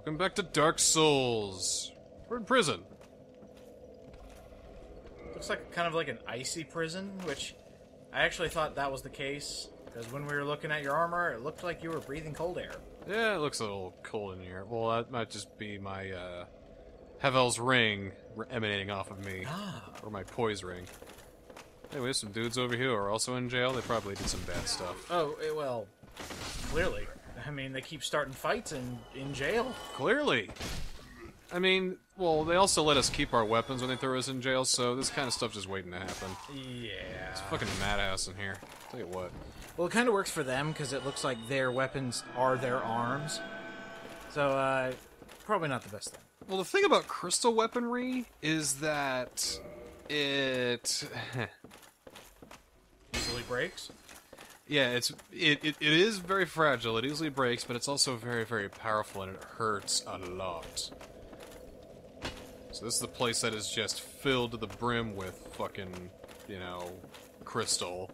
Welcome back to Dark Souls. We're in prison. Looks like kind of like an icy prison, which I actually thought that was the case because when we were looking at your armor, it looked like you were breathing cold air. Yeah, it looks a little cold in here. Well, that might just be my uh, Havel's ring emanating off of me, Ah, or my poise ring. Anyway, some dudes over here who are also in jail. They probably did some bad stuff. oh eh, well, clearly. I mean, they keep starting fights in in jail. Clearly. I mean, well, they also let us keep our weapons when they throw us in jail, so this kind of stuff's just waiting to happen. Yeah. It's fucking madhouse in here. Tell you what. Well, it kind of works for them because it looks like their weapons are their arms. So, uh, probably not the best thing. Well, the thing about crystal weaponry is that it. Easily breaks. Yeah, it's it, it, it is very fragile. It easily breaks, but it's also very very powerful and it hurts a lot. So this is the place that is just filled to the brim with fucking, you know, crystal.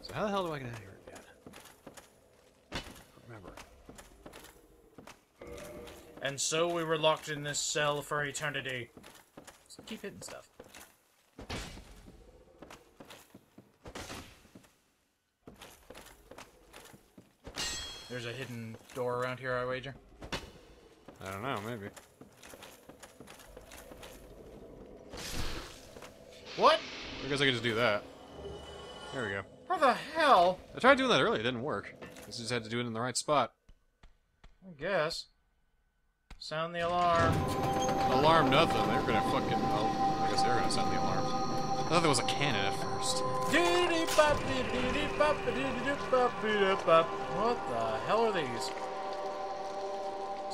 So how the hell do I get out of here again? Remember. And so we were locked in this cell for eternity. So keep hitting stuff. There's a hidden door around here, I wager. I don't know, maybe. What? I guess I could just do that. There we go. How the hell? I tried doing that earlier, it didn't work. I just had to do it in the right spot. I guess. Sound the alarm. Alarm nothing. They're gonna fucking. Oh, I guess they're gonna sound the alarms. I thought there was a cannon at first. What the hell are these?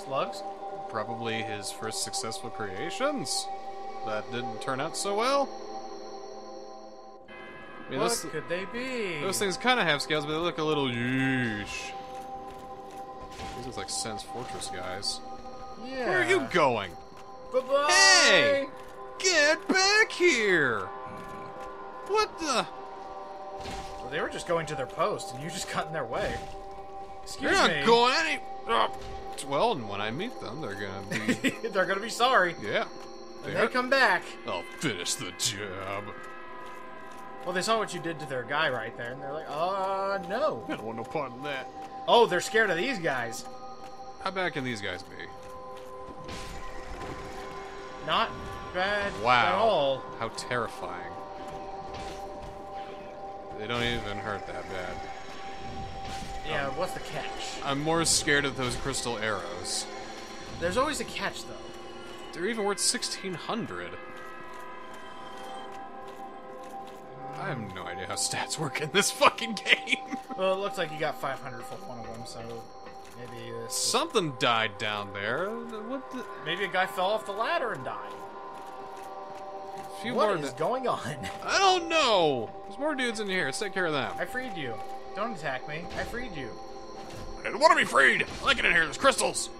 Slugs? Probably his first successful creations. That didn't turn out so well. I mean, What those, could they be? those things kind of have scales, but they look a little yeesh. These look like Sen's Fortress guys. Yeah. Where are you going? Bye-bye. Hey! Get back here! What the? Well, they were just going to their post, and you just got in their way. Excuse You're not me. going any. Oh. Well, and when I meet them, they're gonna be. They're gonna be sorry. yeah. When They they come back. I'll finish the job. Well, they saw what you did to their guy right there, and they're like, uh, no. I don't want no part in that. Oh, they're scared of these guys. How bad can these guys be? Not bad Wow. at all. How terrifying. They don't even hurt that bad. Yeah, um, what's the catch? I'm more scared of those crystal arrows. There's always a catch, though. They're even worth 1600. I have no idea how stats work in this fucking game. Well, it looks like you got 500 for one of them, so maybe this. Something died down there. What the? Maybe a guy fell off the ladder and died. Few What more. is di- going on? I don't know. There's more dudes in here. Let's take care of them. I freed you. Don't attack me. I freed you. I don't want to be freed. I like it in here. There's crystals.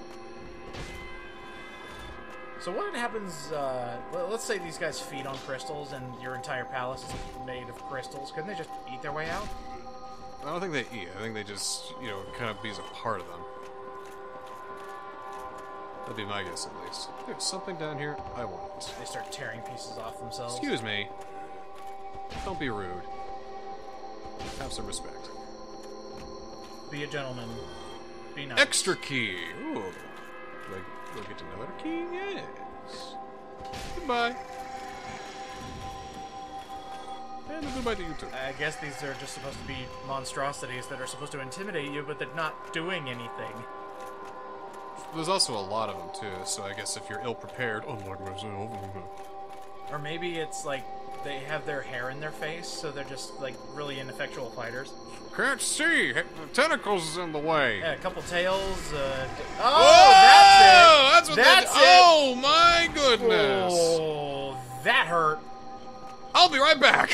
So what happens? Uh, let- let's say these guys feed on crystals, and your entire palace is made of crystals. Couldn't they just eat their way out? I don't think they eat. I think they just, you know, kind of be a part of them. That'd be my guess, at least. There's something down here I want. They start tearing pieces off themselves. Excuse me. Don't be rude. Have some respect. Be a gentleman. Be nice. Extra key. Ooh. Do I, do I get another key? Yes. Goodbye. And a goodbye to you too. I guess these are just supposed to be monstrosities that are supposed to intimidate you, but they're not doing anything. There's also a lot of them too, so I guess if you're ill prepared, unlike myself. Or maybe it's like they have their hair in their face, so they're just like really ineffectual fighters. Can't see. The tentacles is in the way. Yeah, a couple tails. Uh, d- oh, Whoa! that's That's it. what That's they, it. Oh my goodness! Oh, that hurt. I'll be right back.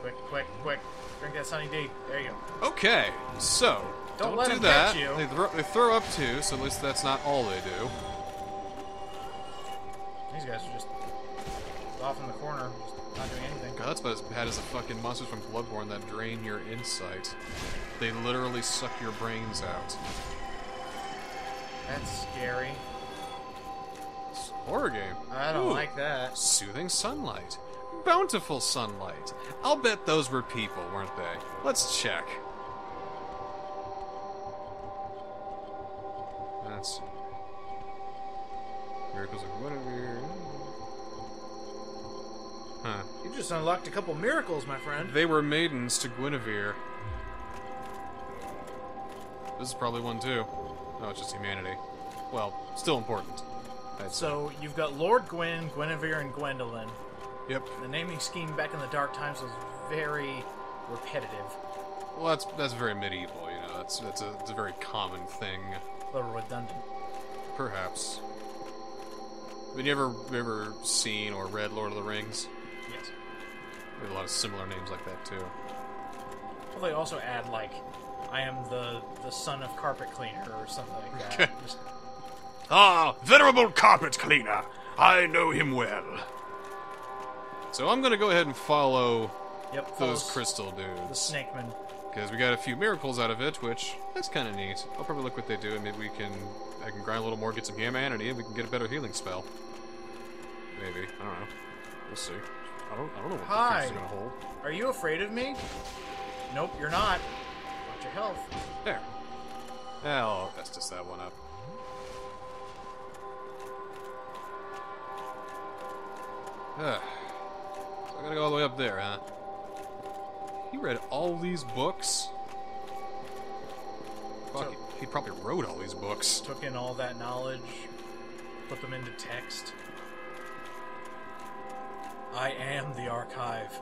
Quick, quick, quick! Drink that Sunny D. There you go. Okay, so Don't don't, let do that. you. They throw, they throw up too, so at least that's not all they do. These guys are just off in the corner, just not doing anything. God, that's about as bad as the fucking monsters from Bloodborne that drain your insight. They literally suck your brains out. That's scary. It's a horror game. I don't Ooh. like that. Soothing sunlight. Bountiful sunlight. I'll bet those were people, weren't they? Let's check. Miracles of Gwynevere. Huh. You just unlocked a couple miracles, my friend. They were maidens to Gwynevere. This is probably one too. No, it's just humanity. Well, still important. I'd say. So you've got Lord Gwyn, Gwynevere, and Gwyndolin. Yep. The naming scheme back in the Dark Times was very repetitive, Well, that's that's very medieval. You know, that's that's a, it's a very common thing. A little redundant. Perhaps. Have you ever ever seen or read Lord of the Rings? Yes. There's a lot of similar names like that too. Well, they also add like, I am the the son of carpet cleaner or something like that. Just- Ah, venerable carpet cleaner. I know him well. So I'm gonna go ahead and follow yep. those crystal The dudes snakeman. Because we got a few miracles out of it, which that's kind of neat. I'll probably look what they do, and maybe we can I can grind a little more, get some humanity, and we can get a better healing spell. Maybe I don't know. We'll see. I don't I don't know what Hi. the gonna hold. Are you afraid of me? Nope, you're not. Watch your health. There. That's just that one up. Ugh. So I gotta go all the way up there, huh? He read all these books? Fuck, So- he, probably wrote all these books. Took in all that knowledge, put them into text. I am the archive.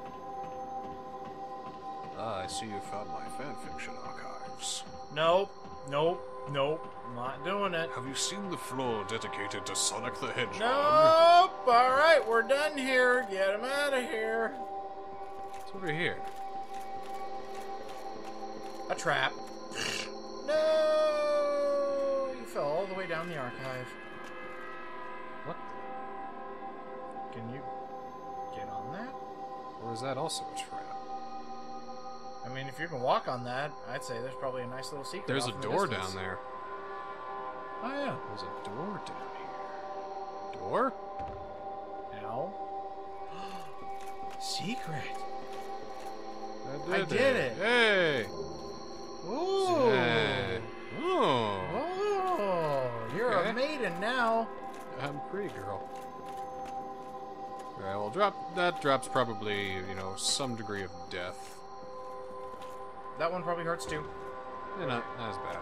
Ah, I see you found my fanfiction archives. Nope, nope, nope. Not doing it. Have you seen the floor dedicated to Sonic the Hedgehog? Nope. All right, we're done here. Get him out of here. It's over here. A trap. no, you fell all the way down the archive. What? Can you get on that? Or is that also a trap? I mean, if you can walk on that, I'd say there's probably a nice little secret. There's off a in the door distance. down there. Oh yeah. There's a door down here. Door? Ow. Secret. I I did it. Hey! Ooh. Oh. Oh, you're Okay. a maiden now. I'm pretty girl. Alright, well, drop that drops probably, you know, some degree of death. That one probably hurts too. Yeah, not, not as bad.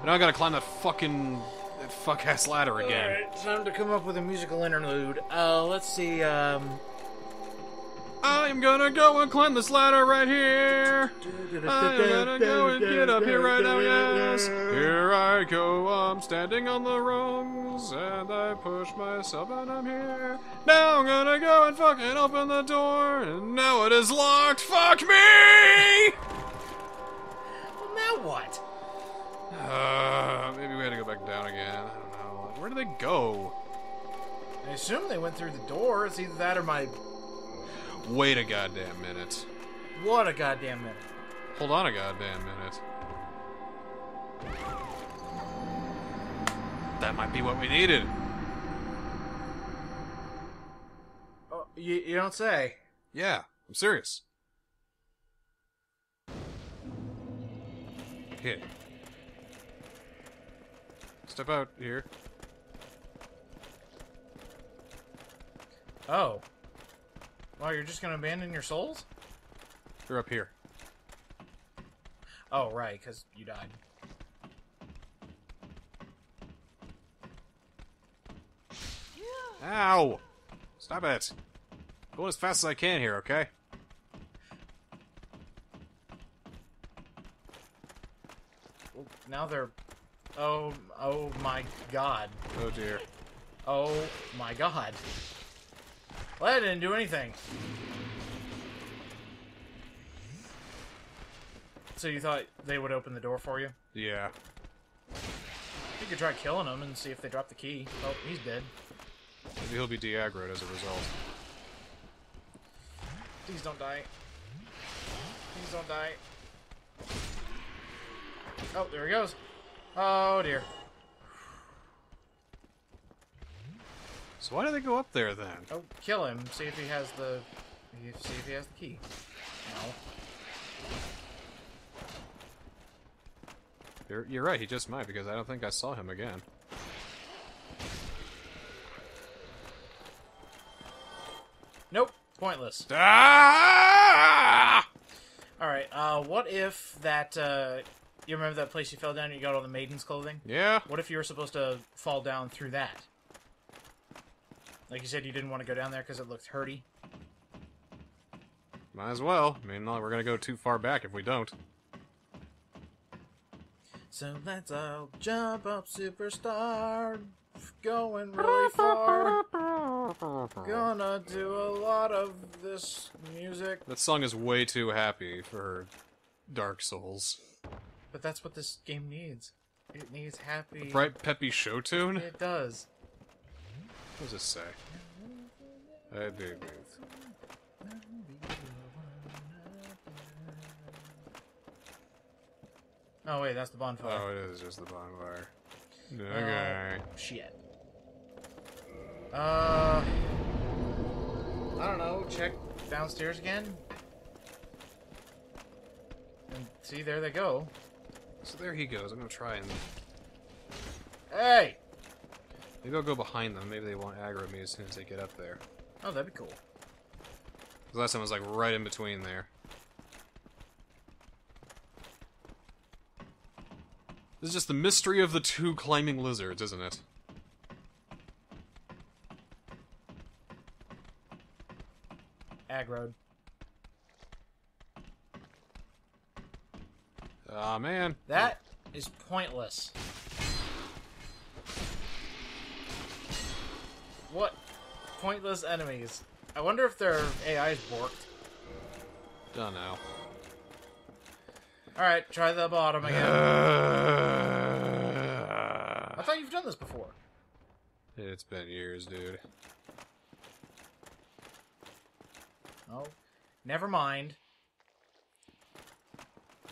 But now I gotta climb that fucking that fuck ass ladder again. Alright, time to come up with a musical interlude. Uh, let's see, um... I'm gonna go and climb this ladder right here. I'm gonna go and get up here right now, yes. Here I go, I'm standing on the rungs, and I push myself and I'm here. Now I'm gonna go and fucking open the door, and now it is locked. Fuck me! Well, now what? Uh, maybe we had to go back down again. I don't know. Where do they go? I assume they went through the door. It's either that or my... Wait a goddamn minute. What a goddamn minute. Hold on a goddamn minute. That might be what we needed. Oh, you, you don't say. Yeah, I'm serious. Hit. Step out here. Oh. Well, you're just gonna abandon your souls? You're up here. Oh, right, because you died. Ow! Stop it. Going as fast as I can here, okay? Now they're... Oh, oh my god. Oh dear. Oh my god. Well, that didn't do anything. So you thought they would open the door for you? Yeah. You could try killing them and see if they drop the key. Oh, he's dead. Maybe he'll be de-aggroed as a result. Please don't die. Please don't die. Oh, there he goes. Oh dear. So why do they go up there then? Oh, kill him. See if he has the. See if he has the key. No. You're, you're right, he just might, because I don't think I saw him again. Nope. Pointless. Ah! All right. Uh, what if that? Uh, you remember that place you fell down? and You got all the maiden's clothing. Yeah? What if you were supposed to fall down through that? Like you said, you didn't want to go down there because it looked hurty. Might as well. I mean, we're gonna go too far back if we don't. So let's all jump up, superstar. Going really far. Gonna do a lot of this music. That song is way too happy for Dark Souls. But that's what this game needs. It needs happy. Bright, peppy show tune? It does. What does this say? I dig it. Oh wait, that's the bonfire. Oh, it is just the bonfire. Okay. Shit. Uh, I don't know. Check downstairs again. And see, there they go. So there he goes. I'm gonna try and Hey! Maybe I'll go behind them. Maybe they won't aggro me as soon as they get up there. Oh, that'd be cool. 'Cause last time was like right in between there. This is just the mystery of the two climbing lizards, isn't it? Aggroed. Ah man. That is pointless. What? Pointless enemies. I wonder if their AI is borked. Don't know. Alright, try the bottom again. Uh, I thought you've done this before. it's been years, dude. Oh, never mind.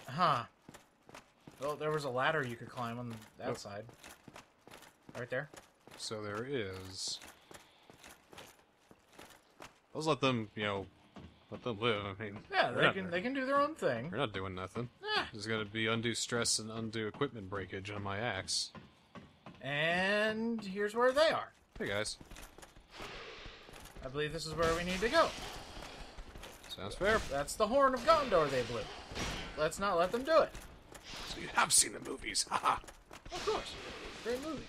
Huh. Well, there was a ladder you could climb on that Oh. side. Right there. So there is. Let's let them, you know, let them live. I mean, Yeah, they can they can do their own thing. They're not doing nothing. Ah. There's gonna be undue stress and undue equipment breakage on my axe. And here's where they are. Hey guys, I believe this is where we need to go. sounds fair. That's the horn of Gondor they blew. Let's not let them do it. So you have seen the movies, haha. Of course. Great movies.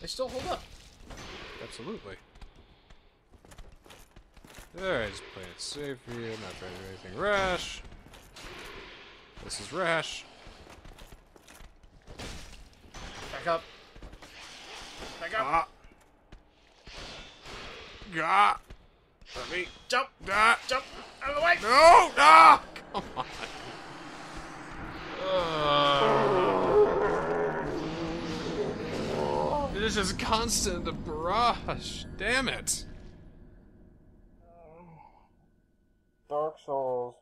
They still hold up. Absolutely. Alright, just play it safe here, not trying to do anything rash. This is rash. Back up. Back up. Ah. Gah. Let me. Jump. Ah. Jump. Out of the way. No! Ah! Come on. Uh, it is just constant barrage. Damn it. Dark Souls.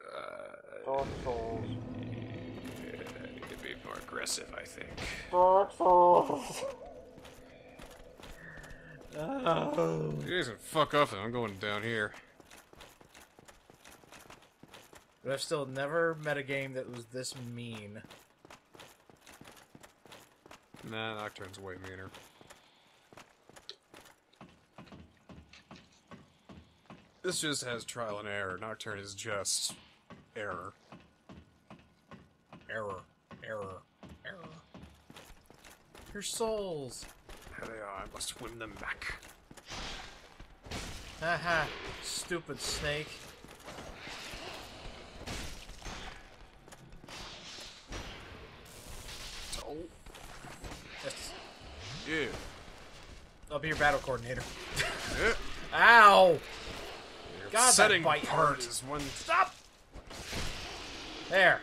Uh, Dark Souls. I need to be more aggressive, I think. Dark Souls. You guys can fuck off, I'm going down here. But I've still never met a game that was this mean. Nah, Nocturne's way meaner. This just has trial and error. Nocturne is just error. Error. Error. Error. Your souls. There they are. I must win them back. Haha. Stupid snake. Oh, Yes. yeah. I'll be your battle coordinator. yeah. Ow! Your God, that bite hurt. is when Stop! There.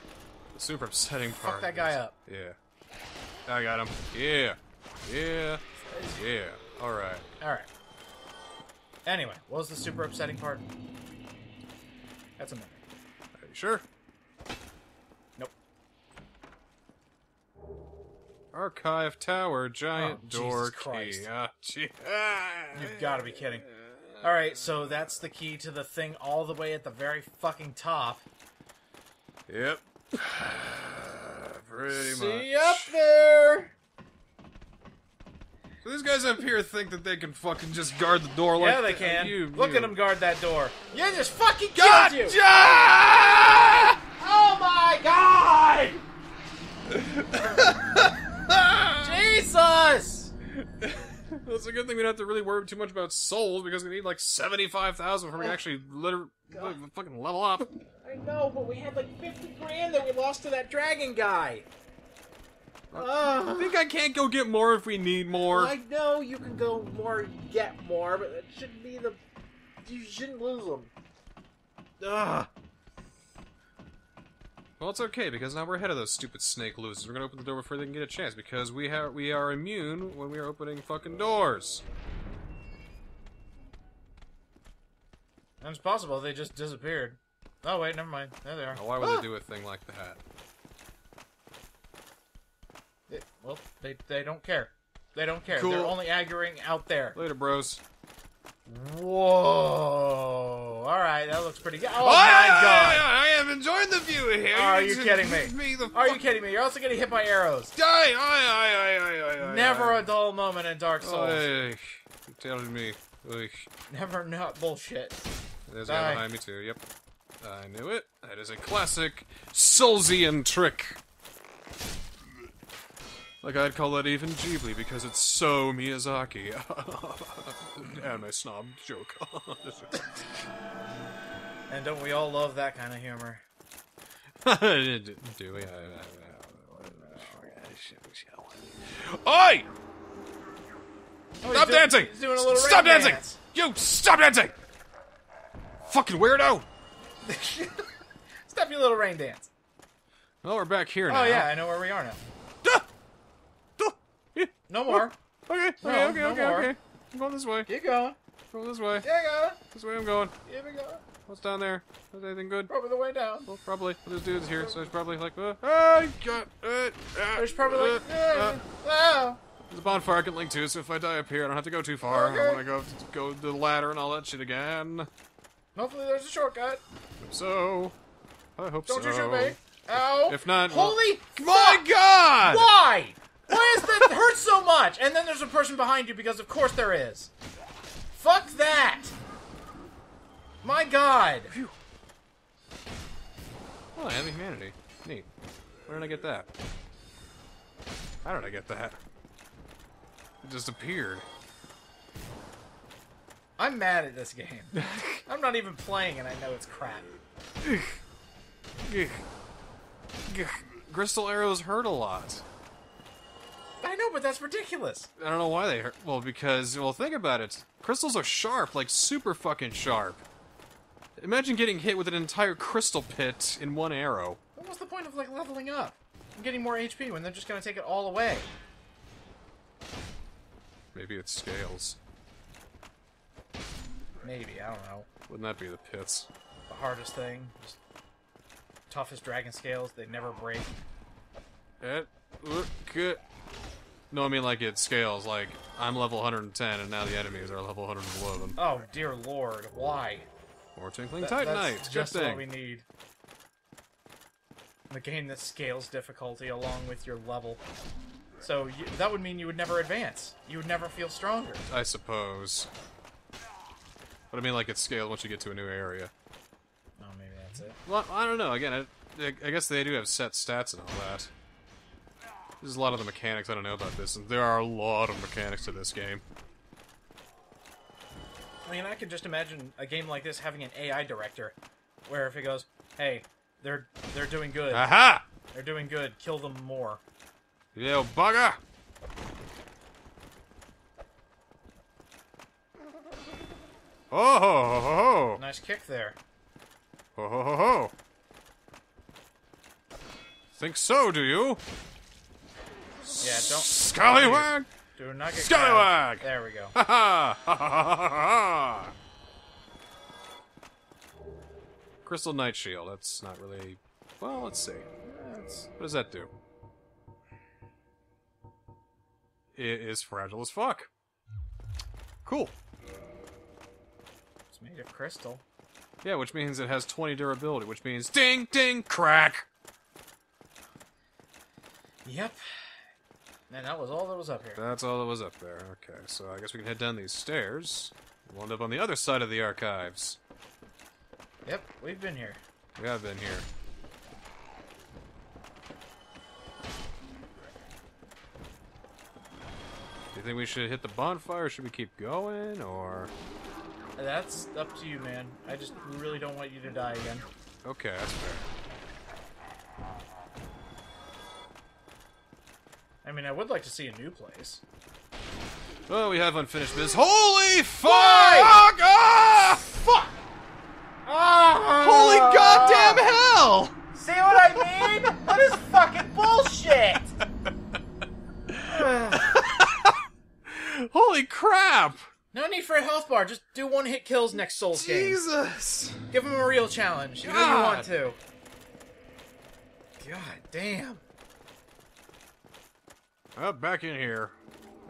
The super upsetting part. Fuck that guy is- up. Yeah. I got him. Yeah. Yeah. Yeah. All right. Alright. Anyway, what was the super upsetting part? That's a memory. Are you sure? Nope. Archive tower, giant Oh, door key. Ah, gee- You've got to be kidding. All right, so that's the key to the thing all the way at the very fucking top. Yep. Pretty See much. up there. So these guys up here think that they can fucking just guard the door like yeah, they that. can. You, Look you. at them guard that door. Yeah, just fucking God! killed you. Oh my god! Jesus! Well, it's a good thing we don't have to really worry too much about souls because we need like seventy-five thousand before we Oh. actually fucking level up. I know, but we had like 50 grand that we lost to that dragon guy. I think I can't go get more if we need more. I know you can go more, get more, but that shouldn't be the. You shouldn't lose them. Ugh. Well, it's okay because now we're ahead of those stupid snake losers. We're gonna open the door before they can get a chance because we have we are immune when we are opening fucking doors. And it's possible they just disappeared. Oh wait, never mind. There they are. Now, why would Ah! they do a thing like that? They- well, they they don't care. They don't care. Cool. They're only aggroing out there. Later, bros. Whoa! All right, that looks pretty good. Oh, oh I, my god! I, I am enjoying the view here. Are you kidding me? Me Are you kidding me? You're also getting hit by arrows. Die! I, I, I, Never a dull moment in Dark Souls. Oy, you're telling me. Oy. Never not bullshit. There's a guy behind me too. Yep, I knew it. That is a classic Soulsian trick. Like I'd call that even Ghibli because it's so Miyazaki. Anime snob joke. And don't we all love that kind of humor? Do we? Oi! Oh, Stop doing- dancing! Doing a little Stop dancing! dance. You stop dancing! Fucking weirdo! Stop your little rain dance. Well, we're back here oh, now. Oh yeah, I know where we are now. Yeah. No more. Okay, okay, No, okay, no okay, more. okay. I'm going this way. Keep going. Going this way. Keep going. This way I'm going. Keep it going. What's down there? Is anything good? Probably the way down. Well, probably. There's dudes here, so it's probably like, uh, ah, got, uh, uh, There's probably like, uh, uh, there's a bonfire I can link to, so if I die up here, I don't have to go too far. Okay. I want to go go to the ladder and all that shit again. Hopefully there's a shortcut. So, I hope so. Don't you shoot me. Ow. If not, well- Holy My! God! Why? Why does that hurt so much? And then there's a person behind you because of course there is. Fuck that! My god! Oh, I have humanity. Neat. Where did I get that? How did I get that? It just appeared. I'm mad at this game. I'm not even playing and I know it's crap. Gah. Crystal arrows hurt a lot. I know, but that's ridiculous. I don't know why they hurt. Well, because, well, think about it. Crystals are sharp, like super fucking sharp. Imagine getting hit with an entire crystal pit in one arrow. What was the point of like leveling up I'm getting more HP when they're just gonna take it all away? Maybe it scales. Maybe, I don't know. Wouldn't that be the pits? The hardest thing, just toughest dragon scales, they never break. It look good. No, I mean like it scales. Like I'm level 110, and now the enemies are level 111. Oh dear lord, why? More Twinkling That- Titanite. Good just what we need. The game that scales difficulty along with your level. So you, that would mean you would never advance. You would never feel stronger. I suppose. But I mean, like it's scaled once you get to a new area. Oh, maybe that's it. Well, I don't know. Again, I, I guess they do have set stats and all that. There's a lot of the mechanics I don't know about this, and there are a lot of mechanics to this game. I mean, I can just imagine a game like this having an AI director, where if it goes, "Hey, they're they're doing good. Aha! They're doing good. Kill them more." You little bugger! Oh ho ho ho ho! Nice kick there. Ho ho ho ho! Think so, do you? Yeah, don't Scallywag! do not get Scallywag! grabbed. There we go. Ha ha ha ha ha ha ha! Crystal Knight Shield. That's not really. Well, let's see. That's- What does that do? it is fragile as fuck. Cool. It's made of crystal. Yeah, which means it has 20 durability, which means ding, ding, crack. Yep. And that was all that was up here. That's all that was up there. Okay, so I guess we can head down these stairs. We'll end up on the other side of the archives. Yep, we've been here. We have been here. Do you think we should hit the bonfire, or should we keep going, or... That's up to you, man. I just really don't want you to die again. Okay, that's fair. Mean, I would like to see a new place. Well, we have unfinished business. Holy fuck! Ah! Fuck! Ah! Holy goddamn hell! See what I mean? that is fucking bullshit! Holy crap! no need for a health bar. Just do one hit kills next Souls game. Jesus! Give him a real challenge. You know you want to. God damn. Well, back in here.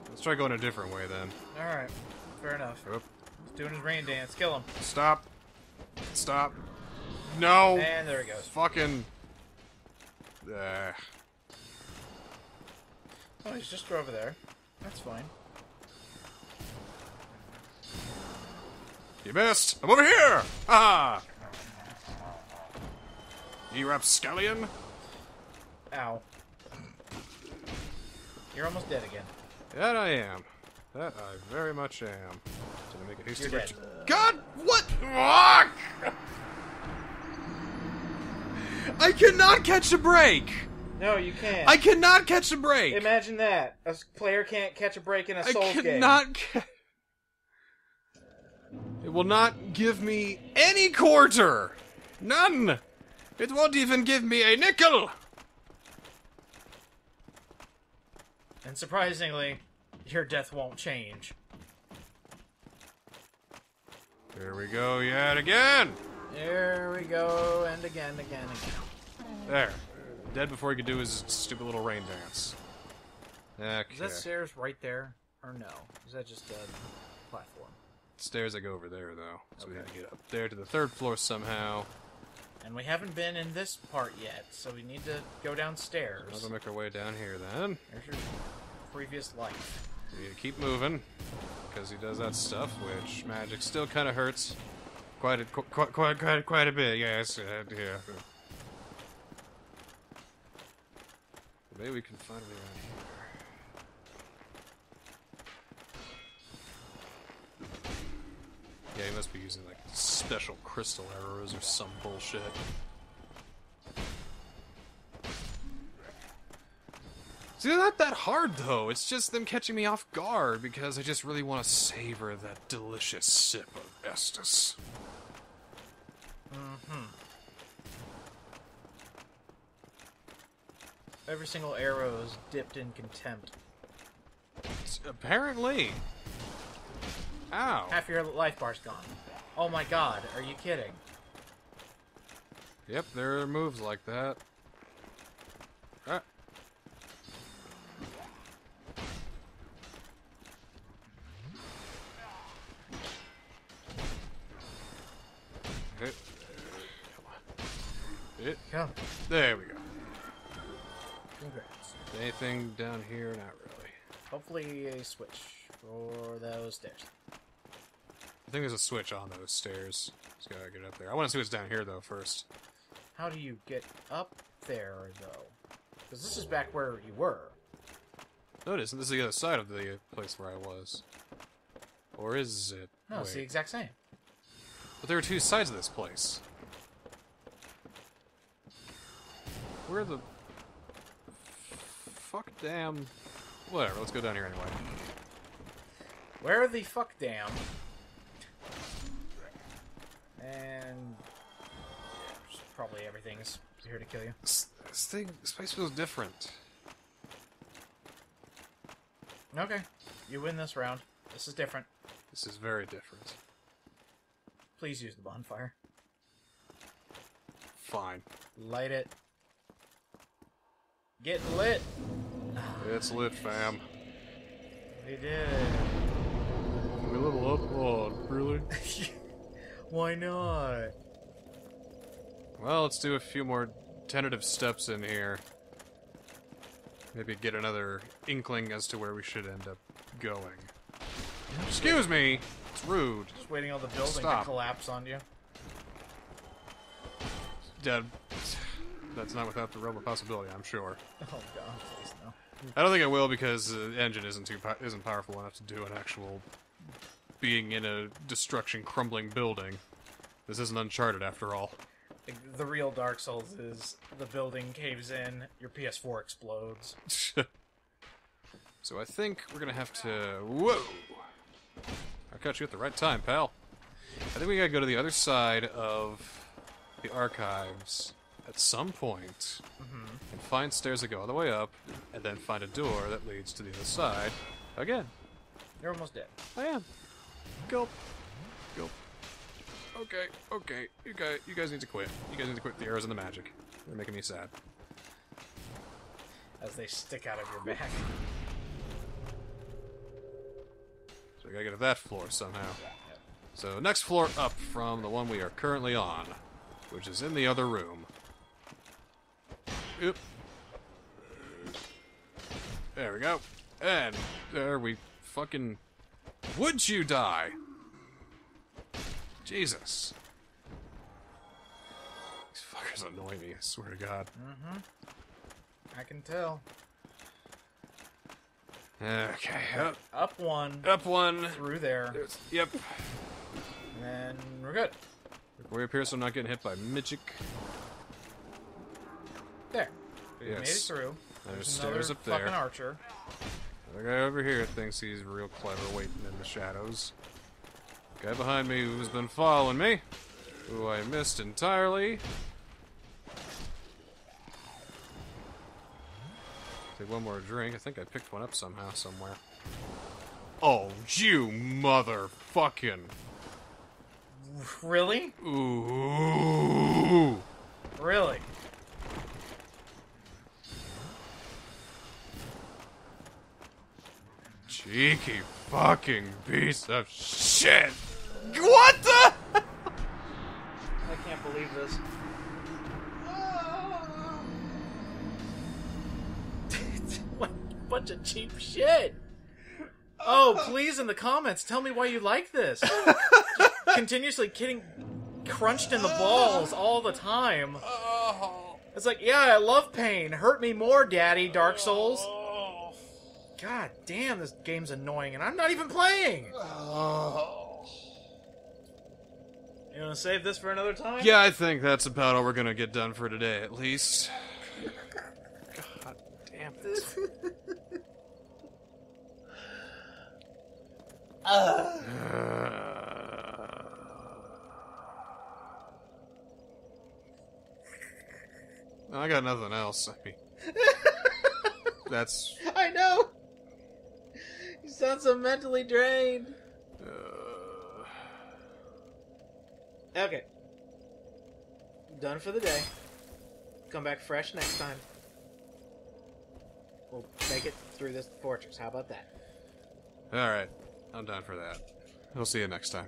Let's try going a different way then. Alright. Fair enough. Oop. He's doing his rain dance. Kill him. Stop. Stop. No! And there he goes. Fucking. Uh, Oh, he's just over there. That's fine. you missed! I'm over here! Ah! You rapscallion? Ow. You're almost dead again. That I am. That I very much am. Did I make a hasty You're dead. God, what? Fuck! I cannot catch a break! No, you can't. I cannot catch a break! Imagine that. A player can't catch a break in a Souls game. cannot ca- It will not give me any quarter! None! It won't even give me a nickel! And surprisingly, your death won't change. Here we go yet again! Here we go, and again, again, again. There. Dead before he could do his stupid little rain dance. Okay. Is that stairs right there? Or no? Is that just a platform? Stairs that go over there, though. So we have to get up there to the third floor somehow. And we haven't been in this part yet, so we need to go downstairs. We'll make our way down here then. There's your previous life. We need to keep moving because he does that stuff, which magic still kind of hurts. Quite a qu- quite quite quite quite a bit. Yes, uh, yeah. Maybe we can find a way around here. Yeah, he must be using like special crystal arrows or some bullshit. See, they're not that hard though. It's just them catching me off guard because I just really want to savor that delicious sip of Estus. Mhm. Every single arrow is dipped in contempt. S- Apparently. Ow. Half your life bar's gone. Oh my god, are you kidding? Yep, there are moves like that. Ah. Hit. Hit. Come. There we go. Congrats. Anything down here? Not really. Hopefully a switch for those stairs. I think there's a switch on those stairs. Just gotta get up there. I want to see what's down here though first. How do you get up there, though? Because this is back where you were. No, it isn't. This is the other side of the place where I was. Or is it? No, it's the exact same. But there are two sides of this place. Where the fuck damn? Whatever. Let's go down here anyway. Where the fuck damn? And probably everything's here to kill you. This, this thing, this place feels different. Okay, you win this round. This is different. This is very different. Please use the bonfire. Fine. Light it. Get lit. It's lit, fam. We did. We level up? Oh, really? Why not? Well, let's do a few more tentative steps in here. Maybe get another inkling as to where we should end up going. Excuse me! It's rude. Just waiting on the building Stop. to collapse on you. Dead. That's not without the realm of possibility, I'm sure. Oh god, please no. I don't think I will because the engine isn't too po- isn't powerful enough to do an actual being in a destruction crumbling building. This isn't Uncharted after all. The real Dark Souls is the building caves in, your PS4 explodes. so I think we're gonna have to. Whoa! I caught you at the right time, pal. I think we gotta go to the other side of the archives at some point mm-hmm. and find stairs that go all the way up, and then find a door that leads to the other side again. You're almost dead. I am. Gulp. Gulp. Okay, okay. You guys, you guys need to quit. You guys need to quit the arrows and the magic. They're making me sad. As they stick out of your back. So we gotta get to that floor somehow. So next floor up from the one we are currently on, which is in the other room. Oop. There we go. And there we fucking. Would you die? Jesus. These fuckers annoy me, I swear to God. Mhm. I can tell. Okay, up, Up one, up one. through there, Yep. and then we're good. We appear so I'm not getting hit by magic. There. We made it through. There's another stairs up there. fucking archer. The guy over here thinks he's real clever waiting in the shadows. Guy behind me who's been following me, who I missed entirely. Take one more drink. I think I picked one up somehow, somewhere. Oh, you motherfucking. Really? Ooh. Really? Cheeky fucking piece of shit. What the? I can't believe this. what bunch of cheap shit. Oh, please in the comments tell me why you like this. Continuously getting crunched in the balls all the time. Oh. It's like, yeah, I love pain. Hurt me more, daddy, Dark Souls. God damn, this game's annoying and I'm not even playing. Oh. You want to save this for another time? Yeah, I think that's about all we're gonna get done for today, at least. God damn it. I got nothing else. I mean, that's. I know. You sound so mentally drained. Uh, Okay. Done for the day. Come back fresh next time. We'll make it through this fortress. How about that? all right, I'm done for that. We'll see you next time.